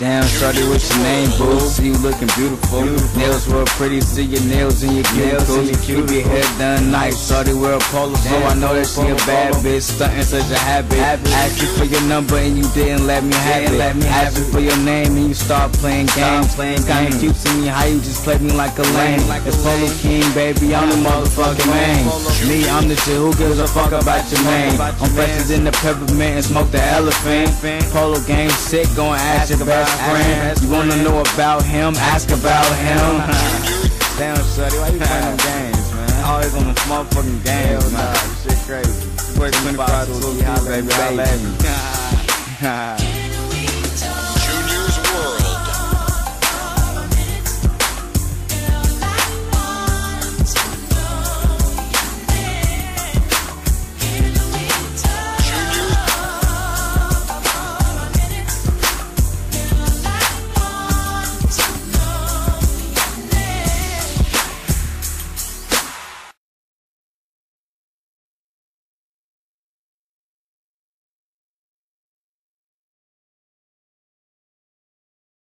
Damn, shorty, what's your name, boo? See you looking beautiful. Nails were pretty, see your nails and your cuticles. Keep your hair done nice. Shorty wear a polo, so I know that she a bad bitch. Stunting such a habit. Asked you for your number and you didn't let me have it. Let me ask you for your name and you start playing games. Playing kinda cute to me how you just play me like a lame. It's Polo King, baby, I'm the motherfucking man. Me, I'm the shit. Who gives a fuck about your name? I'm fresher than the peppermint and smoke the elephant. Polo game sick, going ask your best friend. You wanna know about him? Ask about him. Damn, shorty, why you playing games, man? Always on the motherfucking games, man. Shit crazy. Work 25 to baby. Holla at me.